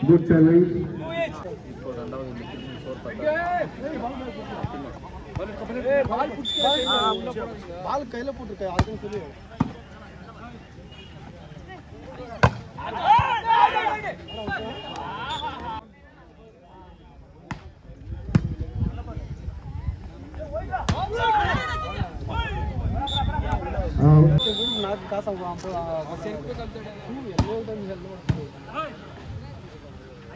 Good challenge. Ball ಕೈಲೇ ಪುಟ್ಟ ಆದ್ರೆ ಸರಿ నాకు కాసం సెల్ఫ్ కలుతాడు ఎల్లో ఎల్లో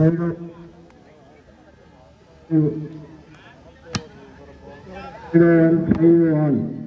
favor? Two. Two and three one.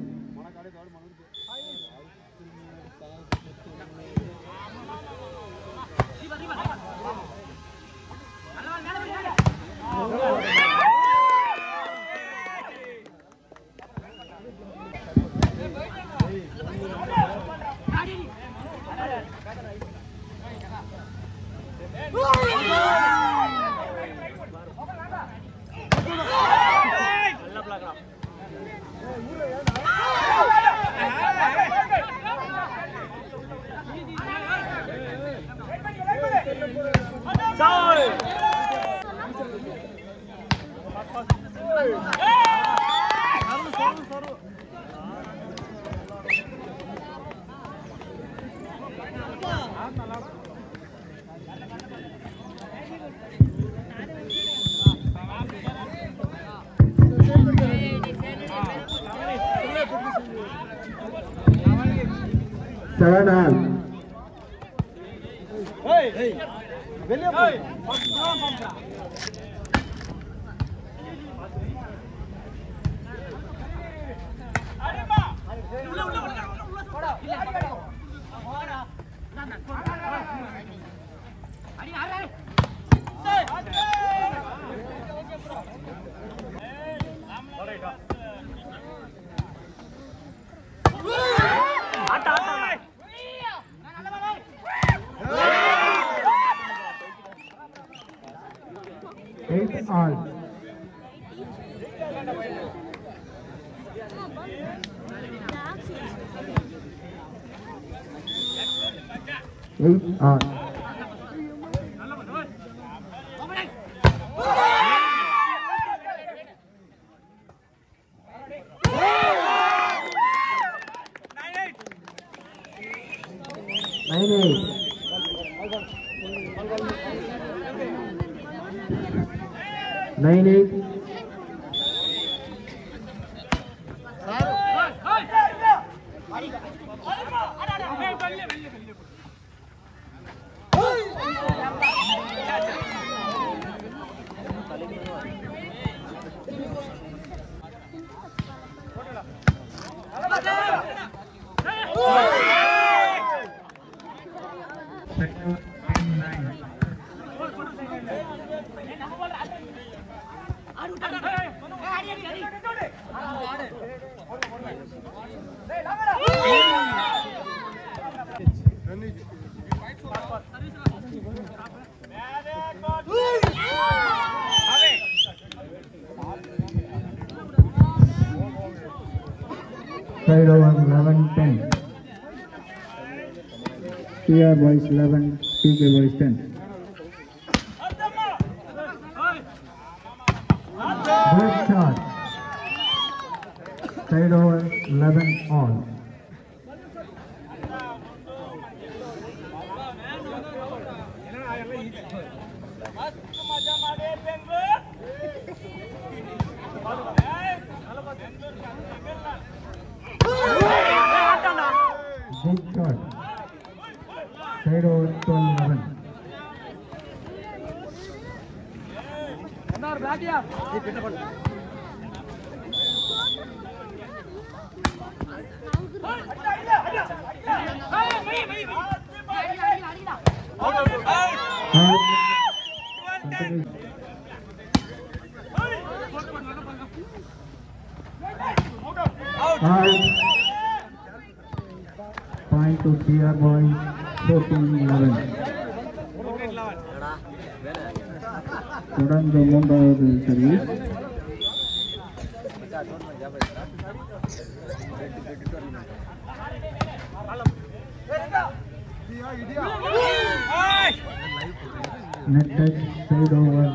Jangan 8 all. Eight all. Nine eight. Side over 11 10. PR boys 11, PK boys 10. Side over 11 all. Good shot. Side over 12 11. Out. Point to TR boys 14 11. தொடர்ந்து மூன்றாவது service Net touch side over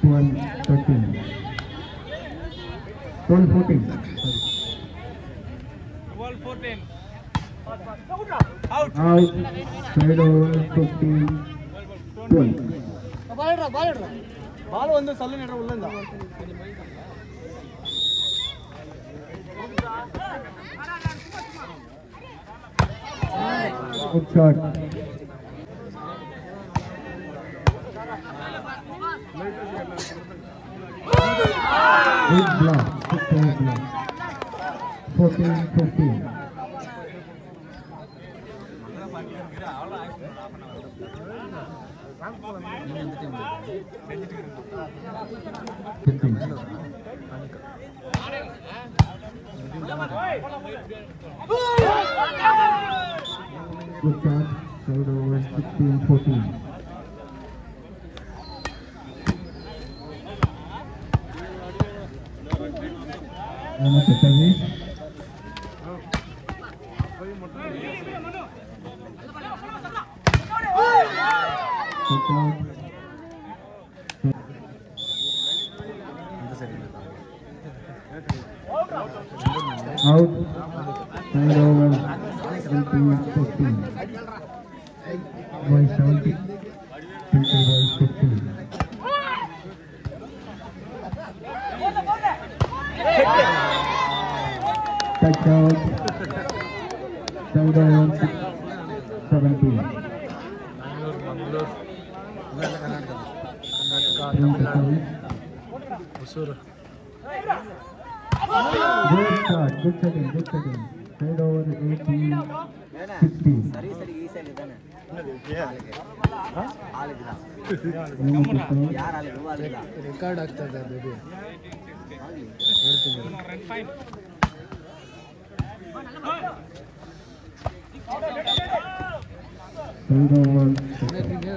12 13 12 14 12 14 out out side over 15 12 ball ra ball ra ball vandu sallu nedra ulla inda ara good shot good block good block 14 15 Good start, you. 18199. out. Side over 15. By 70. 50 by 15. Touchdown. Side over 17. Bangalore, Bangalore. Karnataka. Karnataka. Hosur. Good shot. Good setting. Good setting. Side over 18 16. ಸರಿ ಸರಿ ಈ side ಇದ್ದಾನೆ ಆಳಿಲ್ಲ Another serve. ಯಾರು ಆಳಿಲ್ಲ ಆಳಿಲ್ಲ record ಆಗ್ತಾ ಇದೆ ಅದು ಆಗ್ಲಿ Side over 17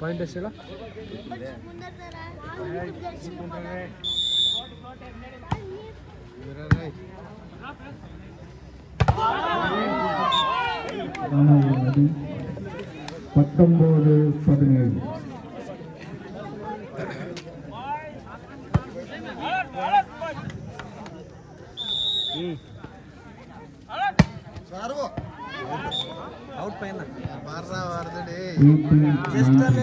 point ಎಷ್ಟಿಲ್ಲ ஆனாலும் பத்தொன்பது பதினேழு ಜಸ್ಟ್ nine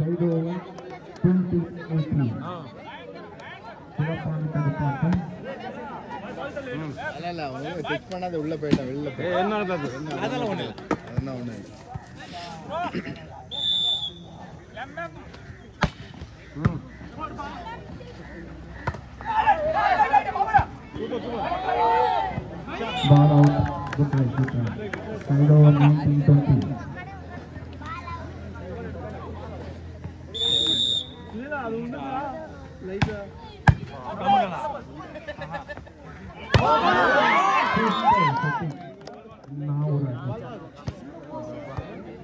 செய்தோடு டுவெண்ட்டி எயிட்டீன் சிறப்பான தடுப்பாட்டம் செக் பண்ணாத உள்ள அதெல்லாம் ஒண்ணு அதெல்லாம் ஒண்ணு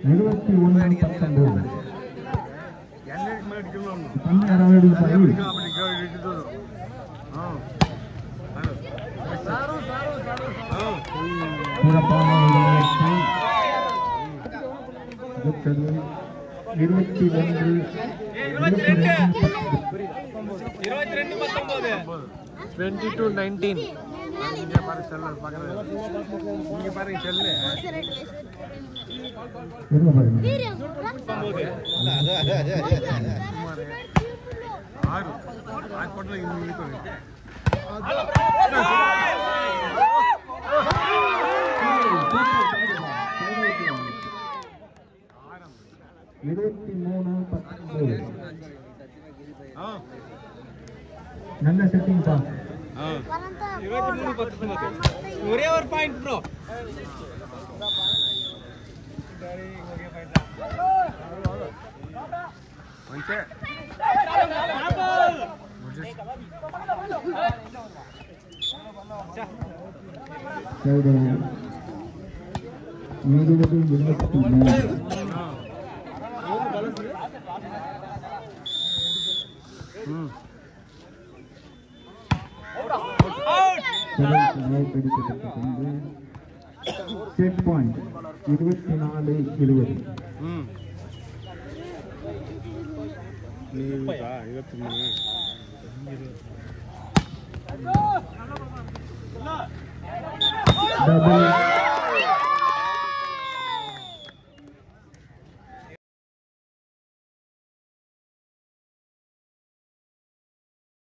இருபத்தி ஒன்று பத்தொன்பது இருபத்தி ஒன்று இருபத்தி ரெண்டு பத்தொன்பது டுவெண்ட்டி டூ நைன்டீன் இங்கே பாரு செல்ல பக்கத்தில் இங்கே பாருங்க செல்லு இருங்க பாருங்க. ஆறு ஆறு போட்டு இங்கே இருக்கு இருபத்தி மூணு பத்தொன்பது ஆ நல்ல செட்டிங் தான் ஆ ஒரே ஒரு பாயிண்ட் ப்ரோ మంచి சைடு இருபது இருபத்தி மூணு ಹ್ಮ್ இருபத்தி நாலு எழுபது இருபத்தி மூணு டபுள்